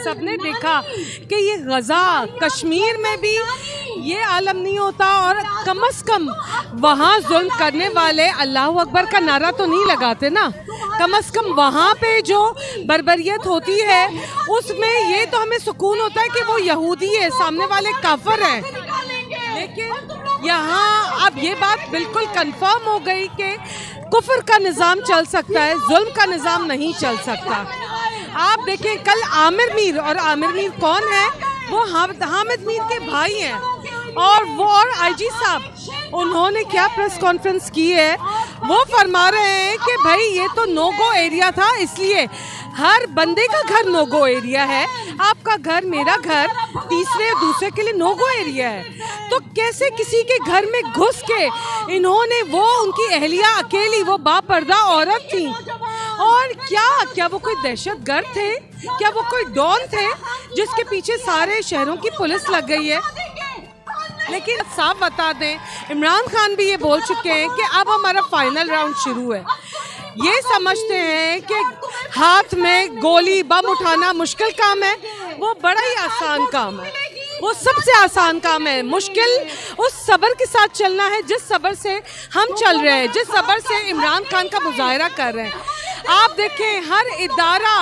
सबने देखा कि ये गज़ा कश्मीर में भी ये आलम नहीं होता और कम अज़ कम वहाँ जुल्म करने वाले अल्लाह अकबर का नारा तो नहीं लगाते ना। कम अज़ कम वहाँ पे जो बरबरीत होती है, उसमें ये तो हमें सुकून होता है कि वो यहूदी है, सामने वाले काफर हैं। लेकिन यहाँ अब ये बात बिल्कुल कंफर्म हो गई कि कुफर का निज़ाम चल सकता है, जुल्म का निज़ाम नहीं चल सकता। आप देखें, कल आमिर मीर, और आमिर मीर कौन है? वो हामिद मीर के भाई हैं। और वो, और आईजी साहब, उन्होंने क्या प्रेस कॉन्फ्रेंस की है? वो फरमा रहे हैं कि भाई, ये तो नो गो एरिया था, इसलिए हर बंदे का घर नो गो एरिया है। आपका घर मेरा घर, तीसरे दूसरे के लिए नो गो एरिया है। तो कैसे किसी के घर में घुस के इन्होंने वो, उनकी अहलिया अकेली, वो बापर्दा औरत थी। और क्या क्या वो कोई दहशत गर्द थे? क्या वो कोई डॉन थे जिसके पीछे सारे शहरों की पुलिस लग गई है? लेकिन साफ़ बता दें, इमरान खान भी ये बोल चुके हैं कि अब हमारा फाइनल राउंड शुरू है। ये समझते हैं कि हाथ में गोली, बम उठाना मुश्किल काम है। वो बड़ा ही आसान काम है। वो सबसे आसान काम है। मुश्किल उस सबर के साथ चलना है, जिस सबर से हम चल रहे हैं, जिस सबर से इमरान खान का मुजाहरा कर रहे हैं। आप देखें, हर इदारा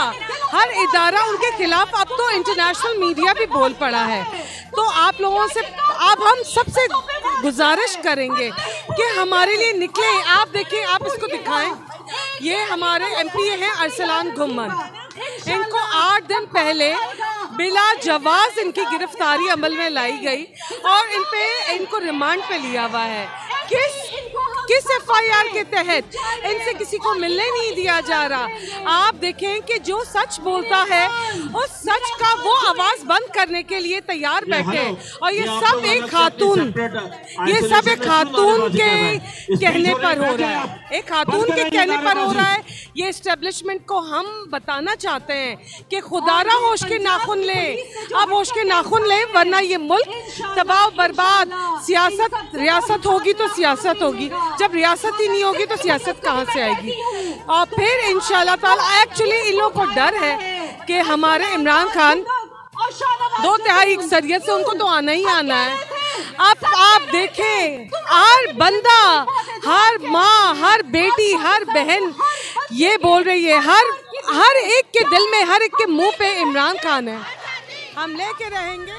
हर इदारा उनके खिलाफ अब तो इंटरनेशनल मीडिया भी बोल पड़ा है। तो आप लोगों से, अब हम सबसे गुजारिश करेंगे कि हमारे लिए निकले। आप देखें, आप इसको दिखाएँ। ये हमारे एमपी हैं अरसलान घुमन इनको आठ दिन पहले बिला जवाज इनकी गिरफ्तारी अमल में लाई गई और इन पे इनको रिमांड पे लिया हुआ है। किस किस एफआईआर के तहत इनसे किसी को मिलने नहीं दिया जा रहा। आप देखें कि जो सच बोलता है उस सच का वो आवाज़ बंद करने के लिए तैयार बैठे। और ये सब एक खातून ये सब एक खातून के कहने पर हो रहा है एक खातून के कहने पर हो रहा है ये इस्टेब्लिशमेंट को हम बताना चाहते हैं कि खुदारा होश के नाखून ले। अब होश के नाखून ले वरना ये मुल्क तबाह बर्बाद सियासत रियासत होगी तो सियासत होगी। जब रियासत ही नहीं होगी तो सियासत कहाँ से आएगी? और फिर इन एक्चुअली इन लोगों को डर है कि हमारे इमरान खान दो तिहाई अक्सरियत से उनको तो आना ही आना है। अब आप देखें, हर बंदा, हर माँ, हर बेटी, हर बहन ये बोल रही है, हर हर एक के दिल में, हर एक के मुँह पे इमरान खान है। हम लेके रहेंगे।